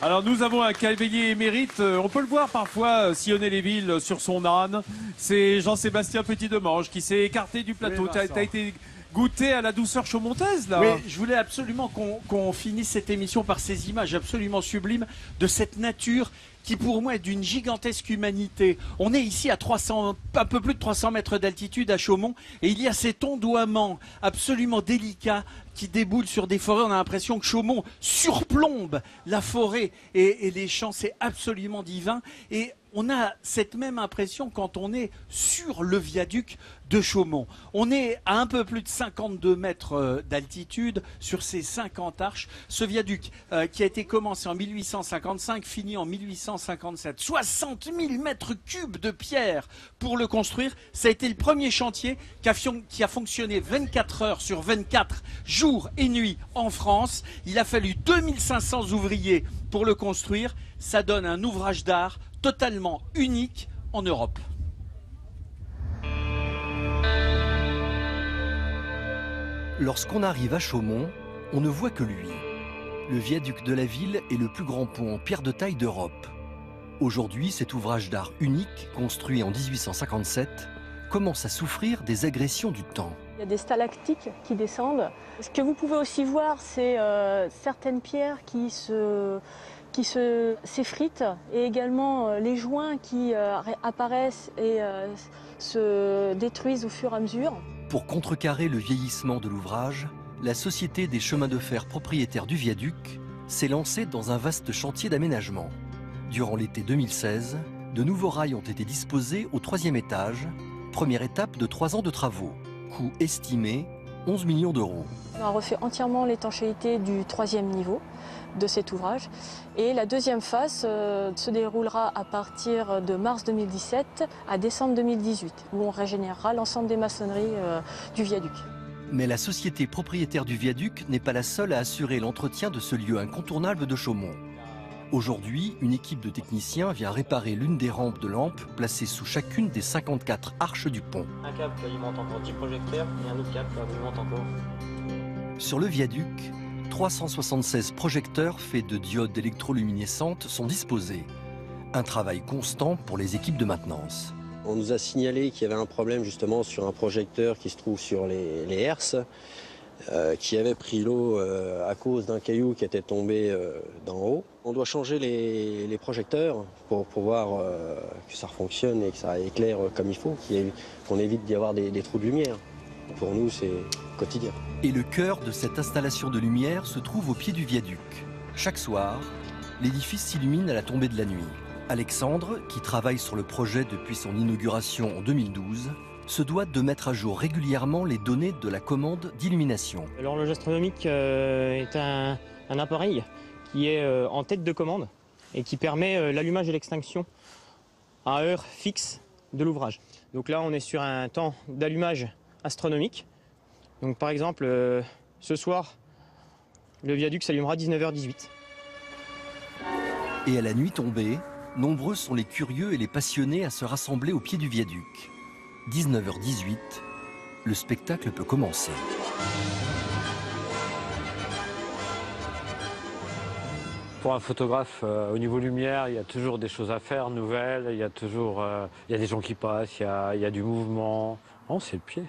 Alors nous avons un cavalier émérite, euh, on peut le voir parfois euh, sillonner les villes sur son âne. C'est Jean-Sébastien Petit-Demange qui s'est écarté du plateau. Oui, Goûté à la douceur chaumontaise là Oui, je voulais absolument qu'on finisse cette émission par ces images absolument sublimes de cette nature qui pour moi est d'une gigantesque humanité. On est ici à 300, un peu plus de 300 mètres d'altitude à Chaumont et il y a cet ondoiement absolument délicat qui déboule sur des forêts. On a l'impression que Chaumont surplombe la forêt et, et les champs. C'est absolument divin. Et on a cette même impression quand on est sur le viaduc de Chaumont. On est à un peu plus de 52 mètres euh, d'altitude sur ces 50 arches. Ce viaduc euh, qui a été commencé en 1855, fini en 1857. 60 000 mètres cubes de pierre pour le construire. Ça a été le premier chantier qui a, qui a fonctionné 24 heures sur 24, jours et nuits en France. Il a fallu 2500 ouvriers pour le construire. Ça donne un ouvrage d'art totalement unique en Europe. Lorsqu'on arrive à Chaumont, on ne voit que lui. Le viaduc de la ville est le plus grand pont en pierre de taille d'Europe. Aujourd'hui, cet ouvrage d'art unique, construit en 1857, commence à souffrir des agressions du temps. Il y a des stalactites qui descendent. Ce que vous pouvez aussi voir, c'est euh, certaines pierres qui se qui se s'effritent et également euh, les joints qui euh, apparaissent et euh, se détruisent au fur et à mesure. Pour contrecarrer le vieillissement de l'ouvrage, la Société des chemins de fer propriétaire du viaduc s'est lancée dans un vaste chantier d'aménagement. Durant l'été 2016, de nouveaux rails ont été disposés au troisième étage, première étape de trois ans de travaux. Coût estimé 11 millions d'euros. On a refait entièrement l'étanchéité du troisième niveau de cet ouvrage. Et la deuxième phase euh, se déroulera à partir de mars 2017 à décembre 2018, où on régénérera l'ensemble des maçonneries euh, du viaduc. Mais la société propriétaire du viaduc n'est pas la seule à assurer l'entretien de ce lieu incontournable de Chaumont. Aujourd'hui, une équipe de techniciens vient réparer l'une des rampes de lampes placées sous chacune des 54 arches du pont. Un câble qui alimente encore 10 projecteurs et un autre câble qui alimente encore. Sur le viaduc, 376 projecteurs faits de diodes électroluminescentes sont disposés. Un travail constant pour les équipes de maintenance. On nous a signalé qu'il y avait un problème justement sur un projecteur qui se trouve sur les, les herses, euh, qui avait pris l'eau euh, à cause d'un caillou qui était tombé euh, d'en haut. On doit changer les, projecteurs pour pouvoir que ça fonctionne et que ça éclaire comme il faut, qu'on évite d'y avoir des, des trous de lumière. Pour nous, c'est quotidien. Et le cœur de cette installation de lumière se trouve au pied du viaduc. Chaque soir, l'édifice s'illumine à la tombée de la nuit. Alexandre, qui travaille sur le projet depuis son inauguration en 2012, se doit de mettre à jour régulièrement les données de la commande d'illumination. L'horloge astronomique euh, est un, un appareil qui est euh, en tête de commande et qui permet euh, l'allumage et l'extinction à heure fixe de l'ouvrage. Donc là, on est sur un temps d'allumage astronomique. Donc par exemple, ce soir, le viaduc s'allumera à 19h18. Et à la nuit tombée, nombreux sont les curieux et les passionnés à se rassembler au pied du viaduc. 19h18, le spectacle peut commencer. Pour un photographe, euh, au niveau lumière, il y a toujours des choses à faire, nouvelles, il y a toujours euh, il y a des gens qui passent, il y a, il y a du mouvement. Oh, c'est le pied.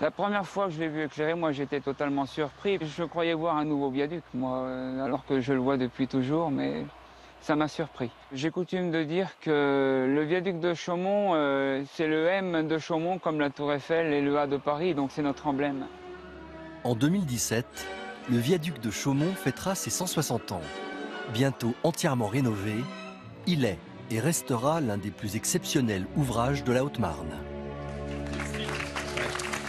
La première fois que je l'ai vu éclairé, moi j'étais totalement surpris. Je croyais voir un nouveau viaduc, moi, euh, alors que je le vois depuis toujours, mais ça m'a surpris. J'ai coutume de dire que le viaduc de Chaumont, euh, c'est le M de Chaumont comme la Tour Eiffel et le A de Paris, donc c'est notre emblème. En 2017, le viaduc de Chaumont fêtera ses 160 ans. Bientôt entièrement rénové, il est et restera l'un des plus exceptionnels ouvrages de la Haute-Marne.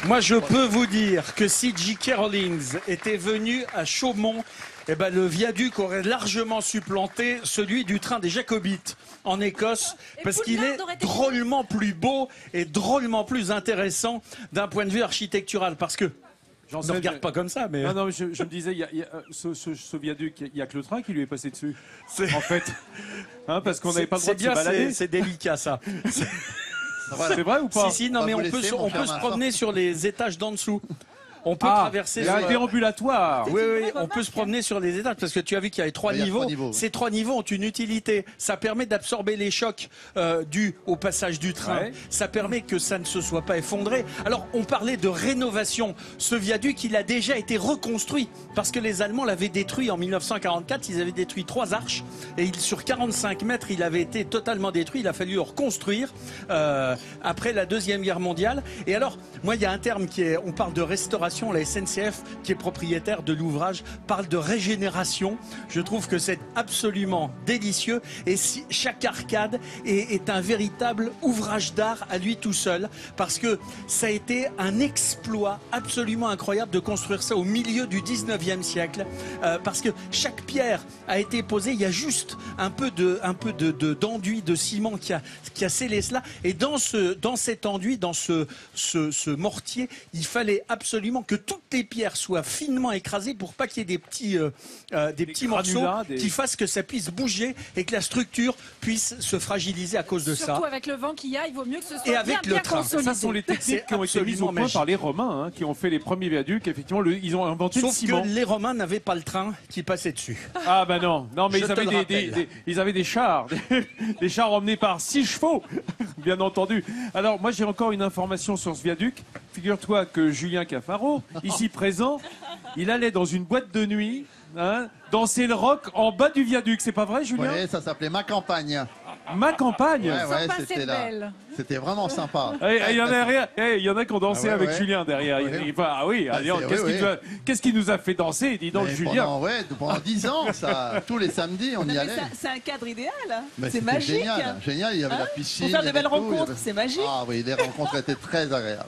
Moi, je peux vous dire que si J.K. Rowling était venu à Chaumont, eh ben, le viaduc aurait largement supplanté celui du train des Jacobites en Écosse, parce qu'il est drôlement plus beau et drôlement plus intéressant d'un point de vue architectural. Parce que, J'en ne regarde pas comme ça, mais... Non, non, mais je, je me disais, il y a- il y a, euh, ce, ce- ce viaduc, il n'y a que le train qui lui est passé dessus. En fait. Hein, parce qu'on n'avait pas le droit de se bien, balader. c'est c'est délicat ça. C'est vrai ou pas Si, si, non, mais on peut, se- on peut se promener sur les étages d'en dessous. On peut Ah, traverser. il y a sur- un déambulatoire. Oui, oui, on peut se promener sur les étages parce que tu as vu qu'il y avait trois niveaux. trois niveaux, oui. Ces trois niveaux ont une utilité. Ça permet d'absorber les chocs euh, dus au passage du train. Ouais. Ça permet que ça ne se soit pas effondré. Alors, on parlait de rénovation. Ce viaduc, il a déjà été reconstruit parce que les Allemands l'avaient détruit en 1944. Ils avaient détruit trois arches et il, sur 45 mètres, il avait été totalement détruit. Il a fallu le reconstruire euh, après la deuxième guerre mondiale. Et alors, moi, il y a un terme qui est, on parle de restauration. La SNCF, qui est propriétaire de l'ouvrage, parle de régénération. Je trouve que c'est absolument délicieux. Et chaque arcade est, un véritable ouvrage d'art à lui tout seul, parce que ça a été un exploit absolument incroyable de construire ça au milieu du 19e siècle, euh, parce que chaque pierre a été posée. Il y a juste un peu de, un peu de, de- d'enduit de ciment qui a, qui a scellé cela. Et dans ce, dans cet enduit, dans ce, ce mortier, il fallait absolument que toutes les pierres soient finement écrasées pour pas qu'il y ait des petits, euh, euh, des petits morceaux des- qui fassent que ça puisse bouger et que la structure puisse se fragiliser à cause de Surtout ça. avec le vent qu'il y a, il vaut mieux que ce soit Et avec bien, le bien train. consolidé. Ça sont les techniques qui ont été mises au point par les Romains, hein, qui ont fait les premiers viaducs. Effectivement, le- ils ont inventé le Sauf ciment. que les Romains n'avaient pas le train qui passait dessus. Ah bah non, non mais ils avaient le des, des- des- ils avaient des chars, des, des chars emmenés par six chevaux, bien entendu. Alors moi j'ai encore une information sur ce viaduc. Figure-toi que Julien Cafaro, ici présent, il allait dans une boîte de nuit, hein, danser le rock en bas du viaduc. C'est pas vrai, Julien Ouais, ça s'appelait Ma Campagne. Ma campagne. Ouais, ouais, Sympa, c'était c'est là. belle. C'était vraiment sympa. Eh, eh, Il y en a derrière, eh, il y en a qui ont dansé Ah ouais, avec ouais. Julien derrière. Il- Ouais. il va- ah oui, Ah, allez, c'est- qu'est-ce oui, qu'il oui. nous a- qu'est-ce qui nous a fait danser Dis donc, Mais Julien. pendant, ouais, pendant 10 ans, ça, tous les samedis, on Non, y mais allait. ça- C'est un cadre idéal. Mais c'est c'était magique. Génial, génial, il y avait Hein la piscine. Pour faire il y de avait belles tout, il y rencontres, avait- c'est magique. Ah oui, les rencontres étaient très agréables.